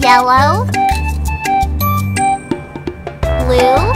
Yellow. Blue.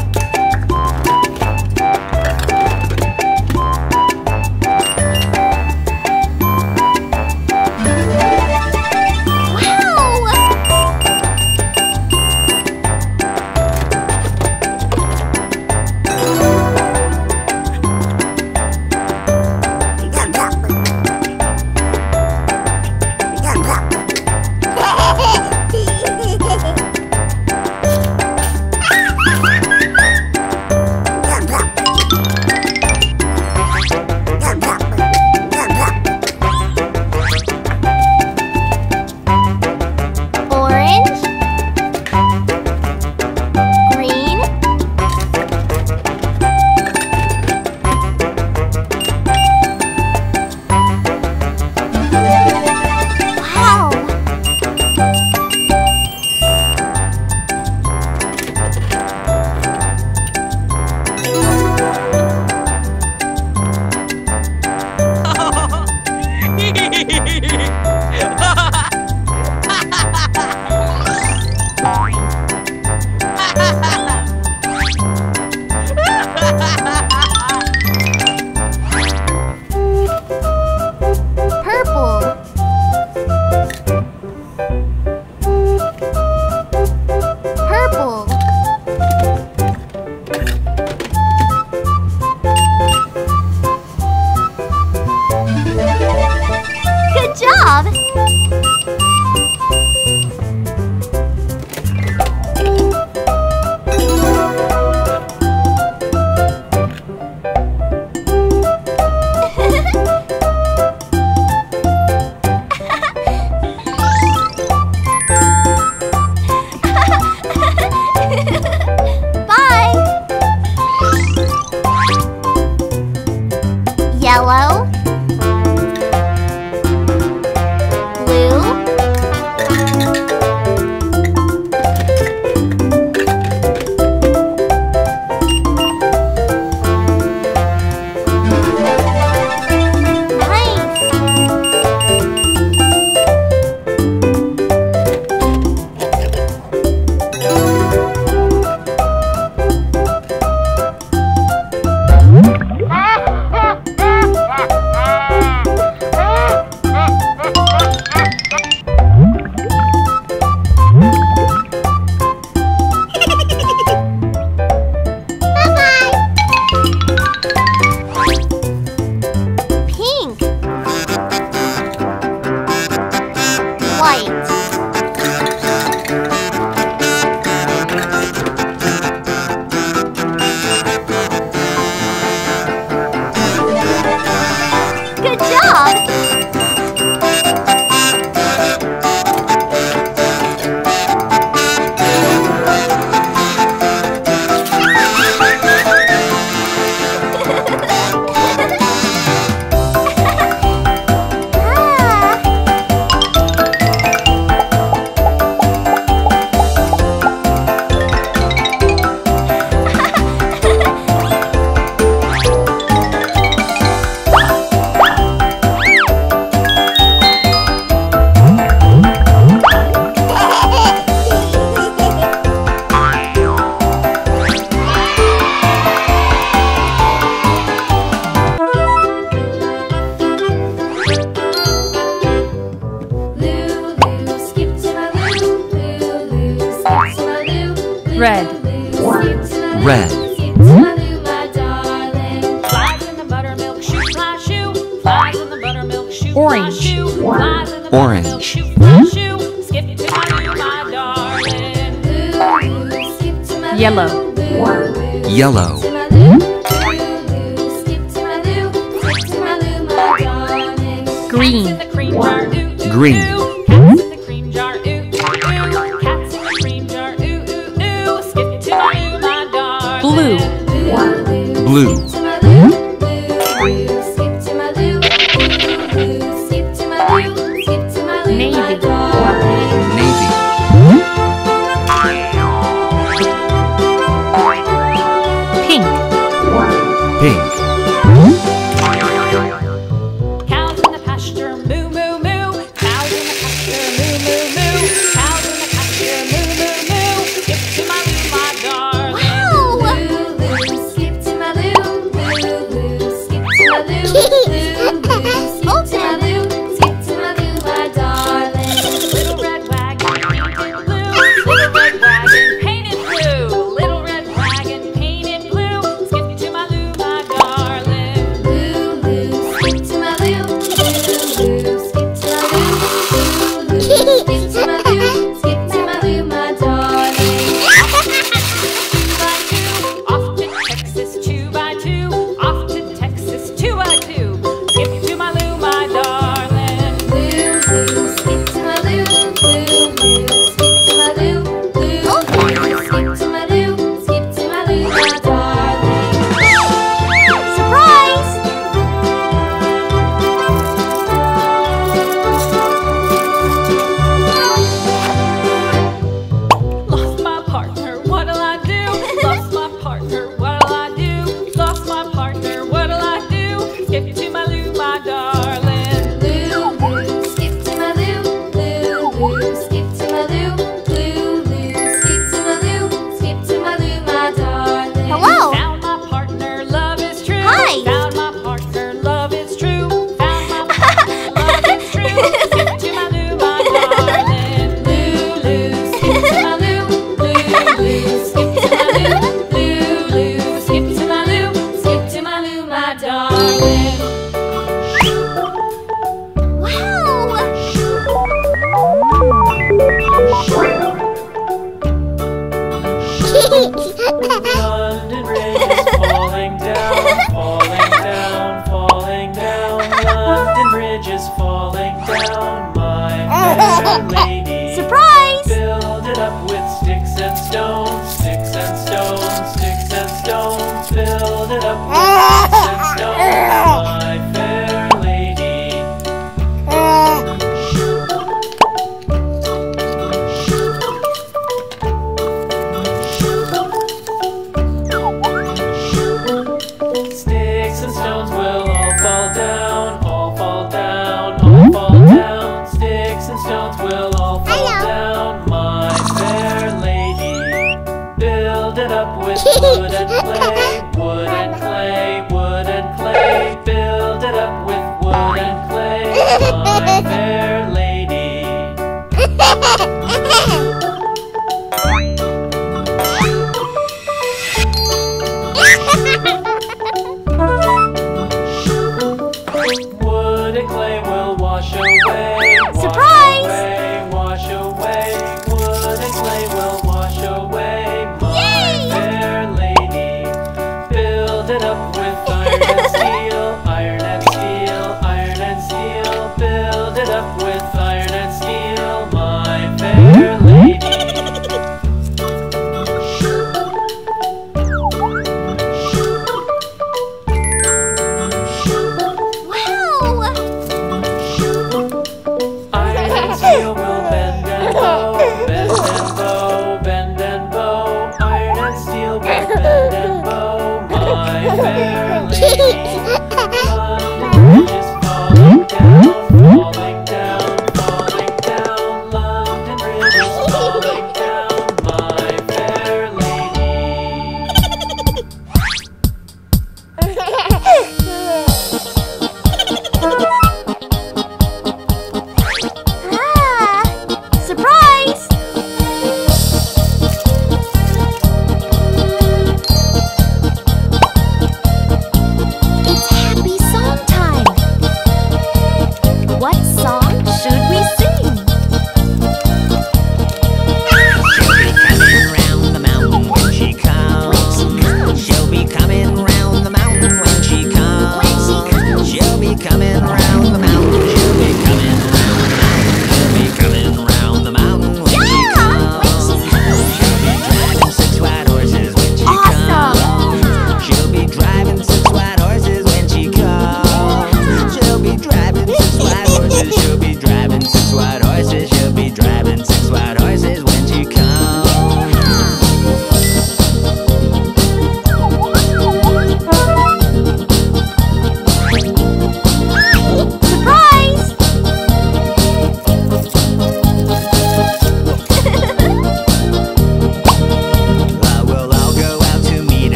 Yellow. Away.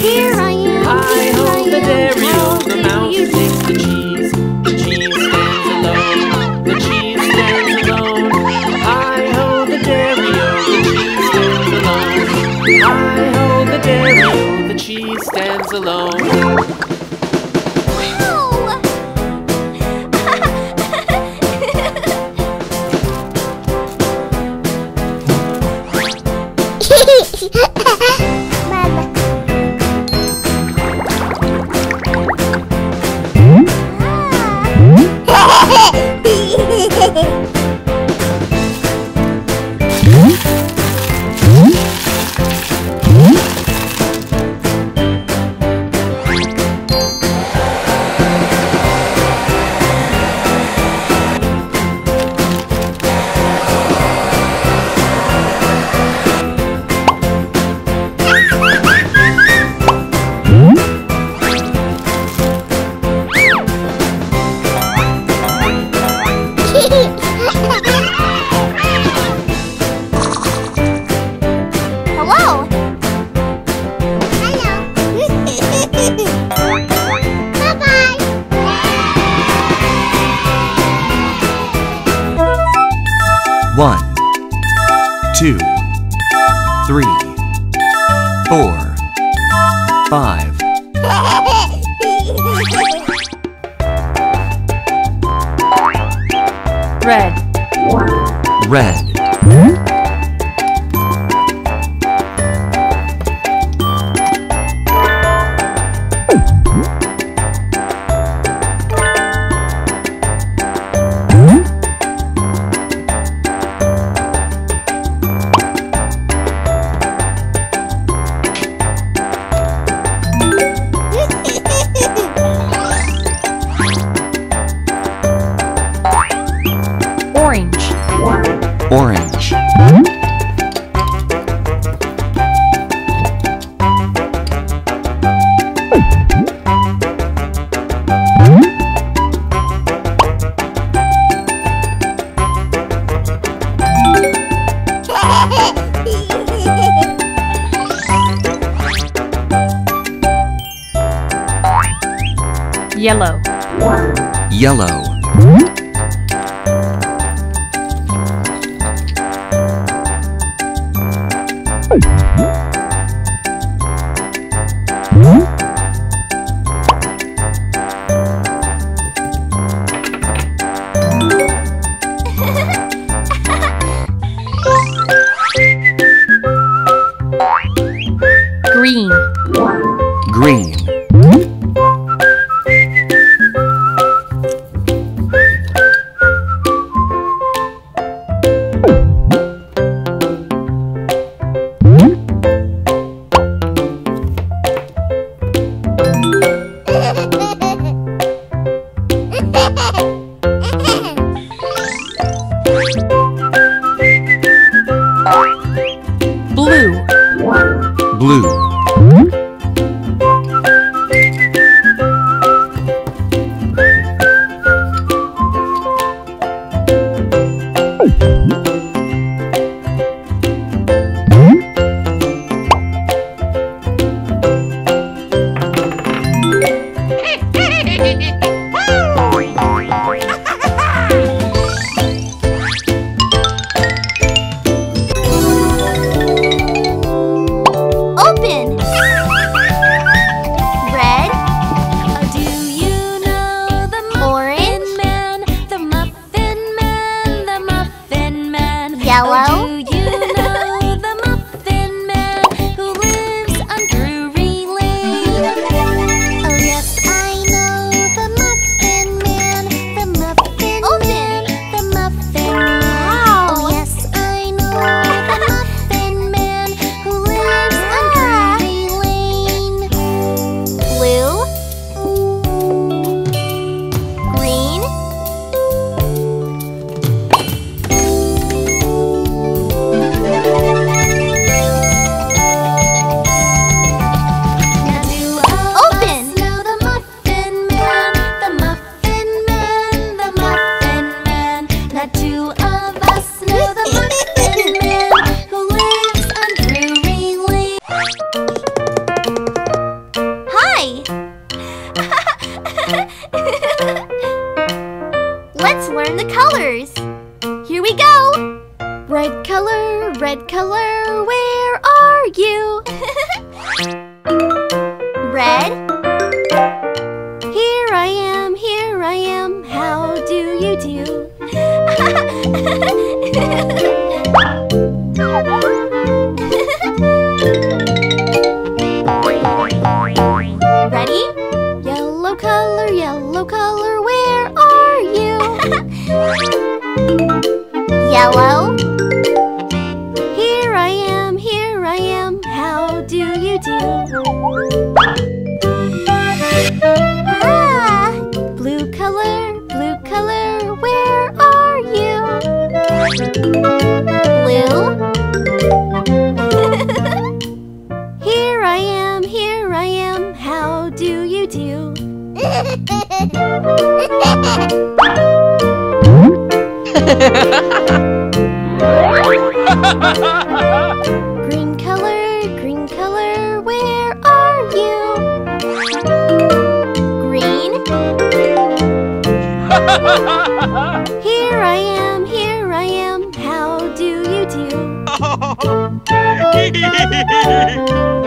Here I am. Hi ho, the dairy on the mountain takes the cheese. The cheese stands alone. The cheese stands alone. Hi ho, the dairy the cheese stands alone. Hi ho, the dairy the cheese stands alone. orange. yellow. green color, green color, where are you? Green. here I am, here I am, how do you do?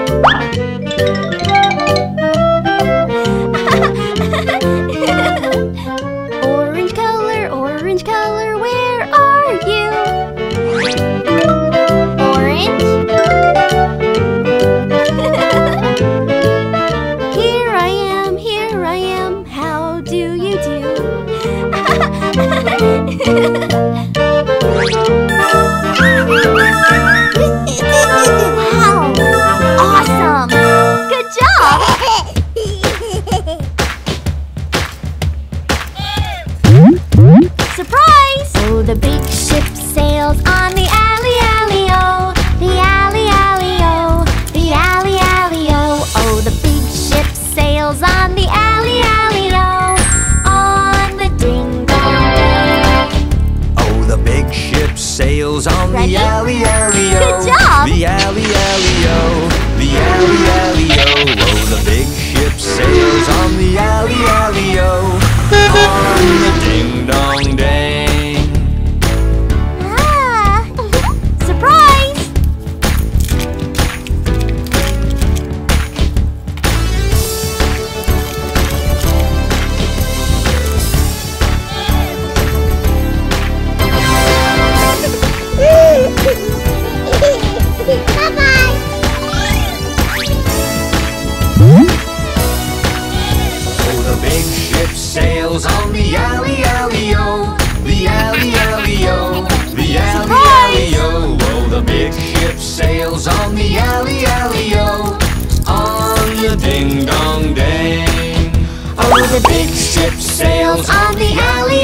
the big ship sails on the alley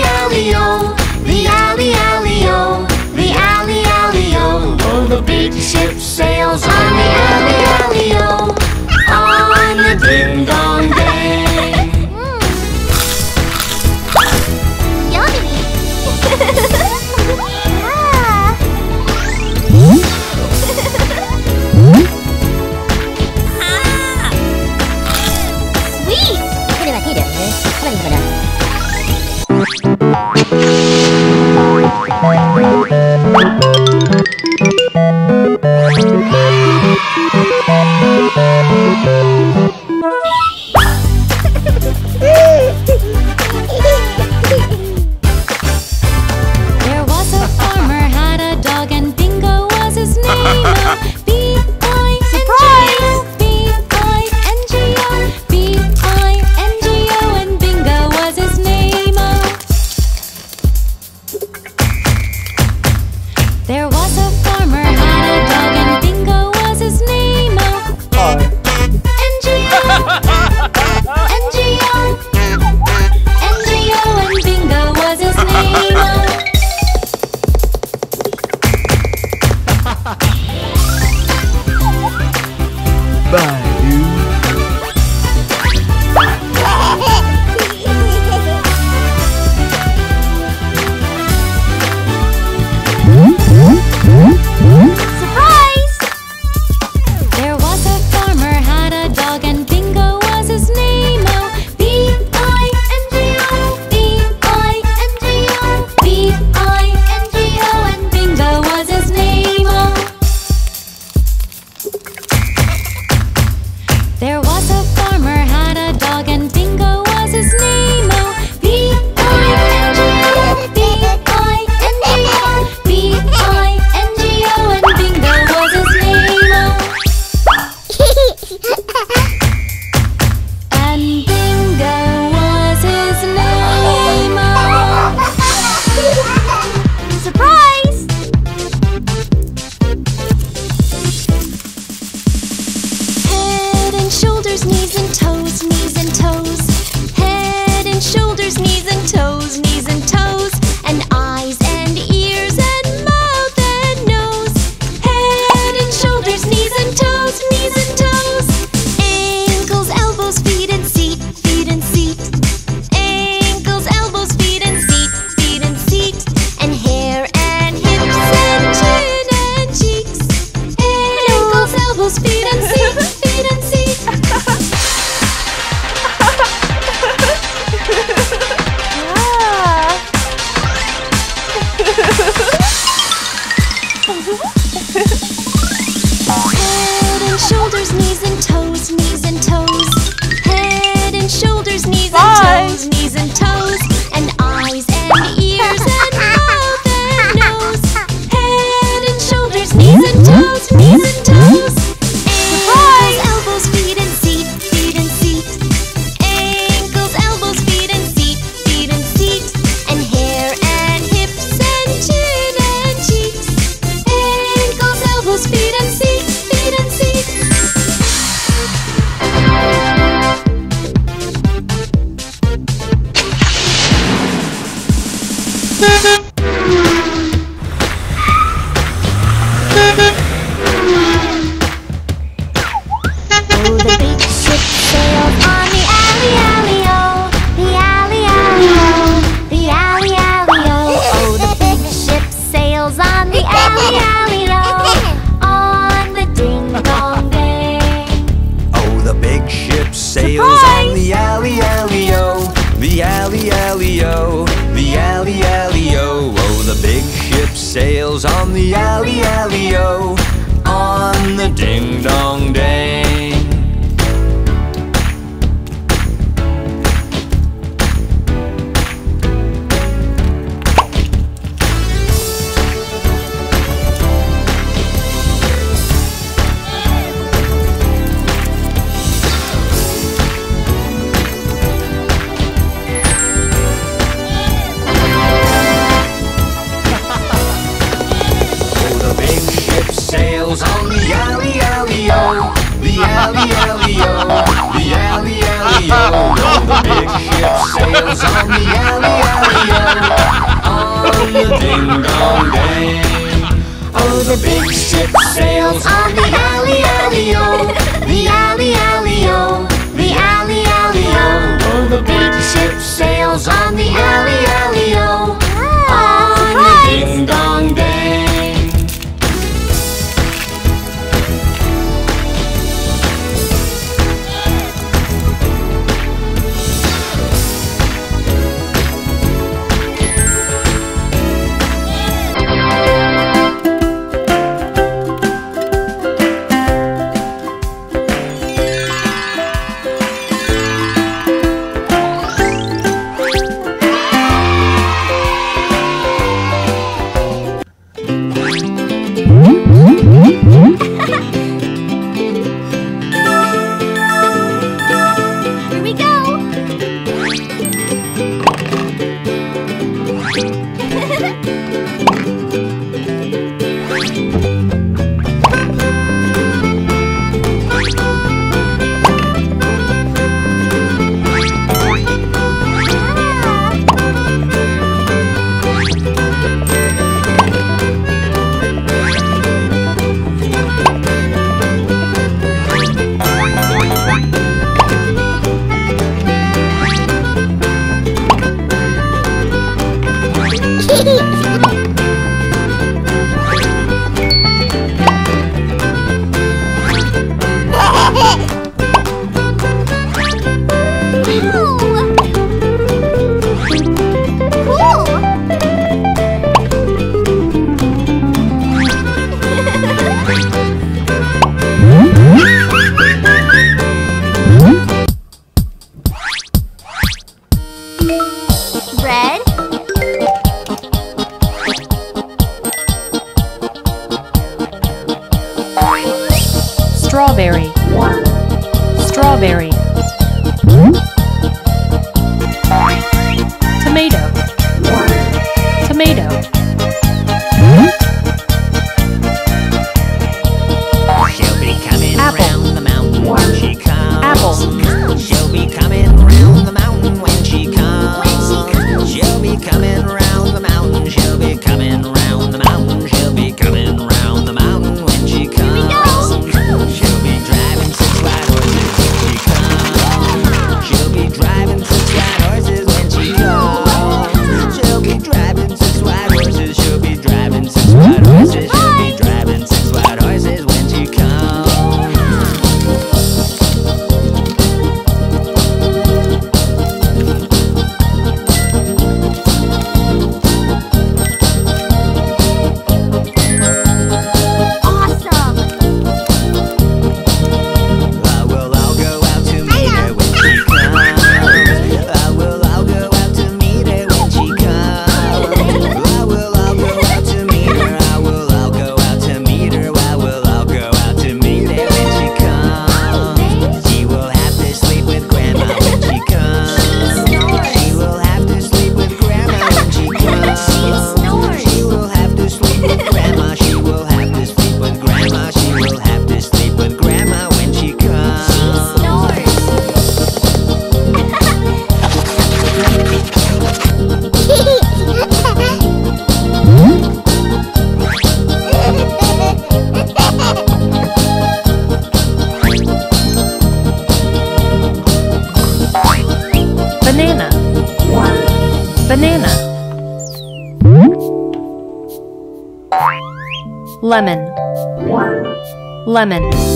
Lemon.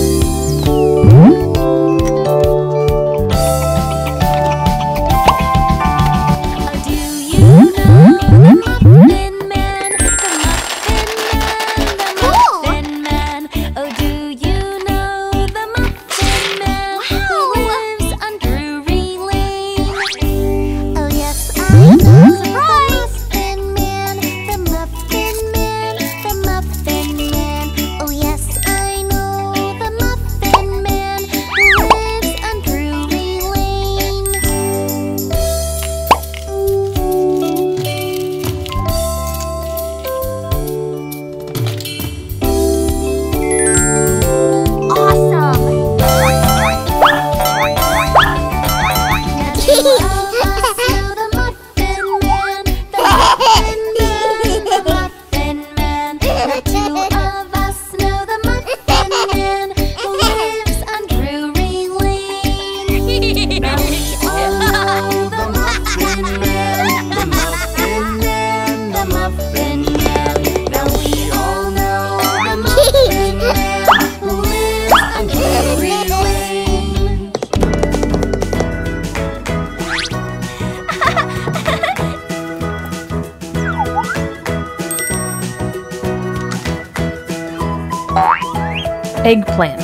Eggplant.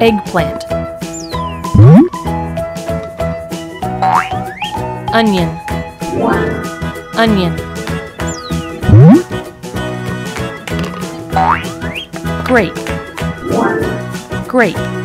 Eggplant. Onion. Onion. Grape. Grape.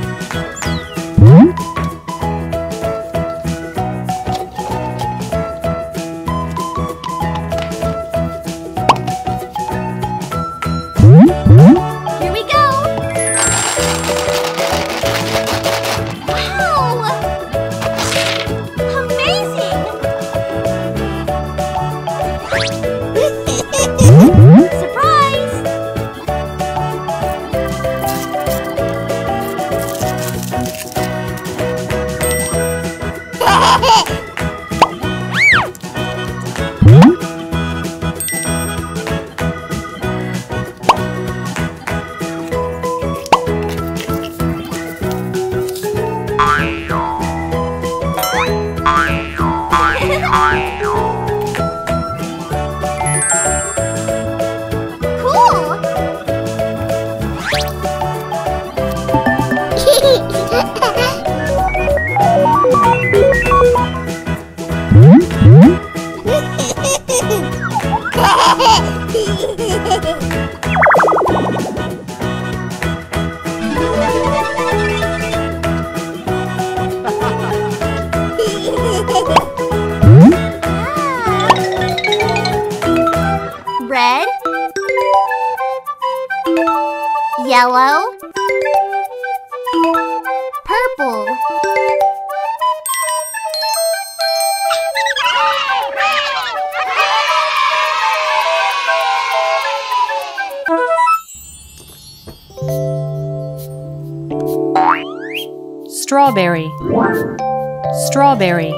Strawberry.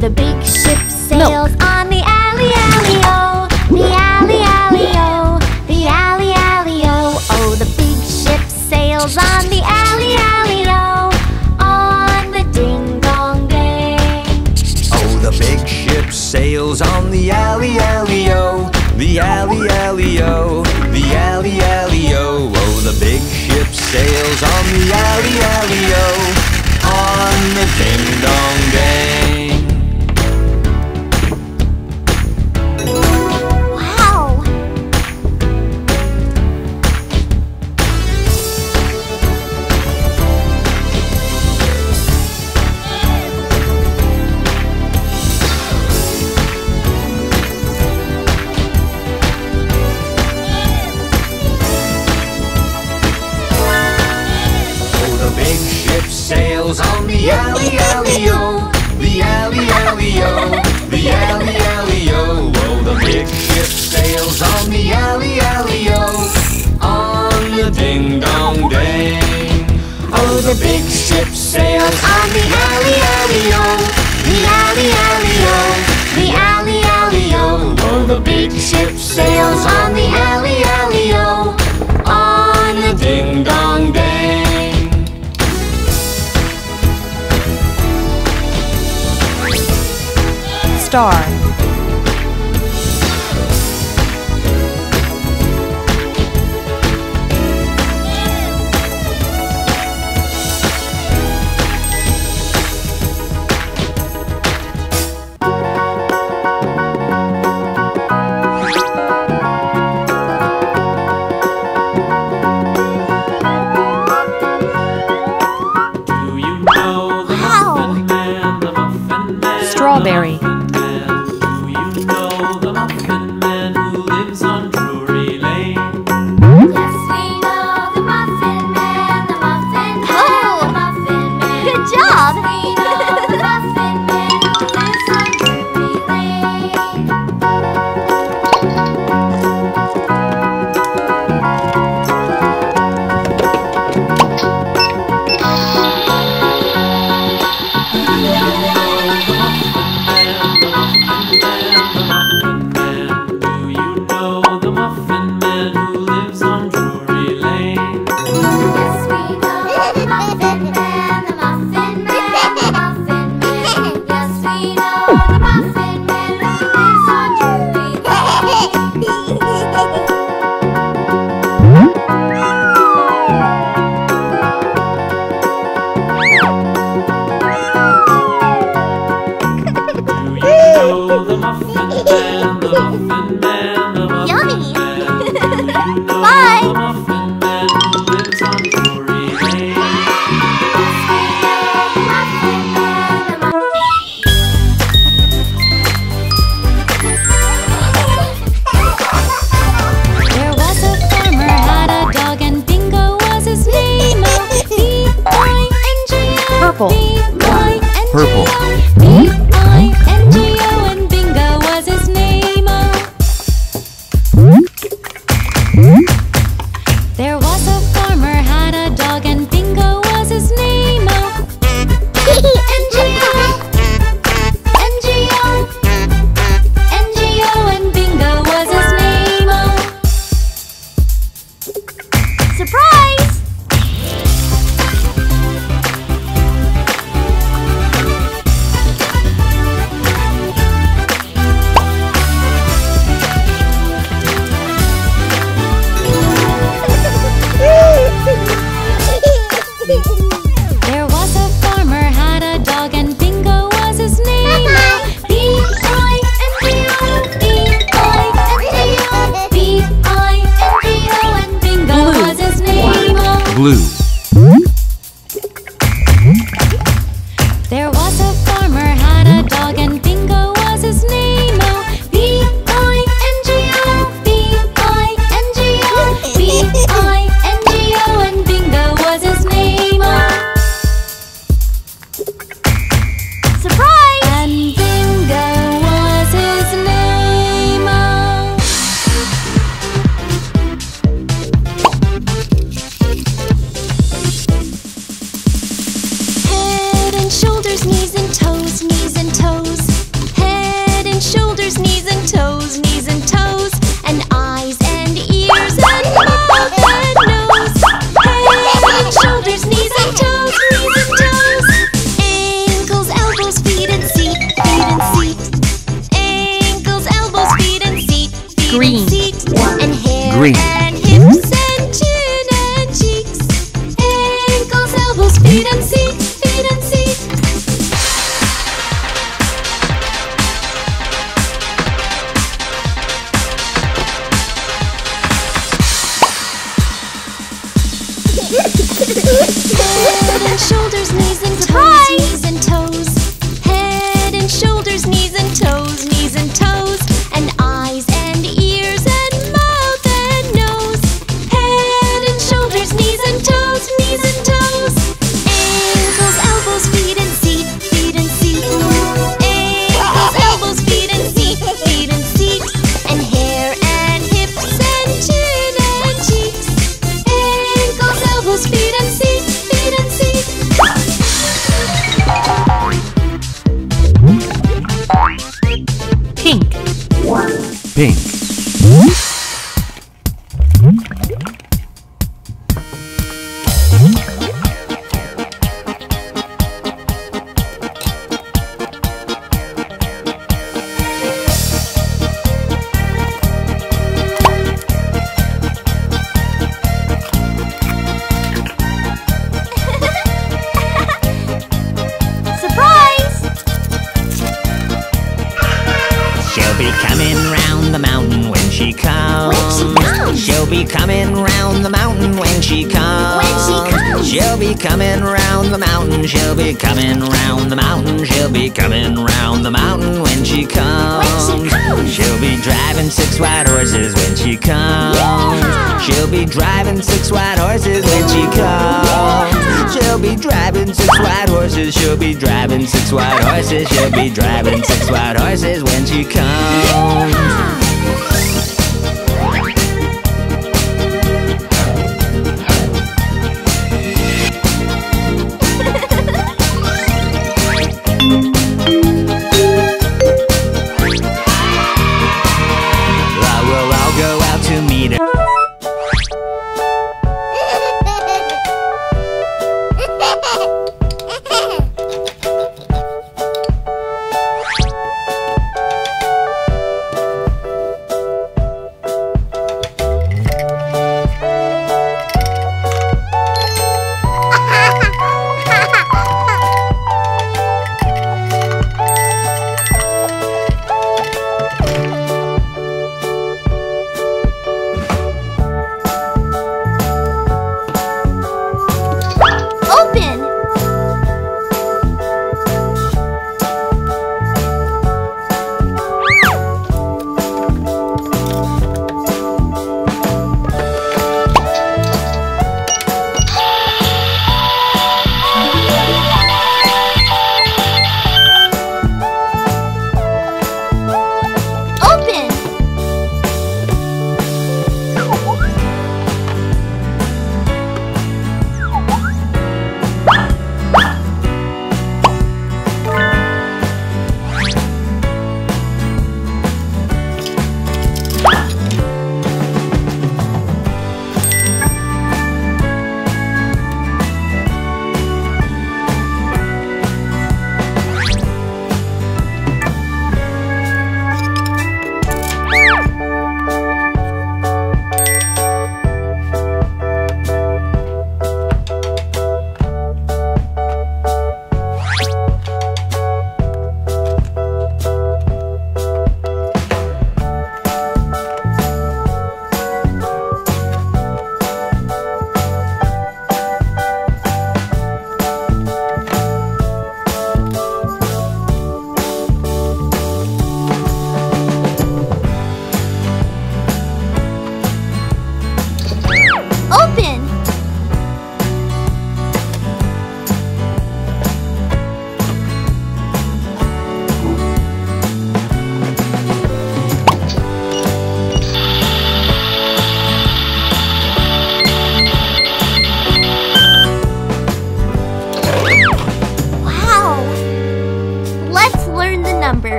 the big ship sails Milk. on the alley, alley, oh. The alley, alley, oh. The alley, alley, oh. Oh, the big ship sails on the alley, alley, oh. On the ding dong day. Oh, the big ship sails on the alley, alley, oh. The alley, alley, oh. The alley, alley, oh. Oh, the big ship sails on the alley, alley, oh. On the ding dong. Pink.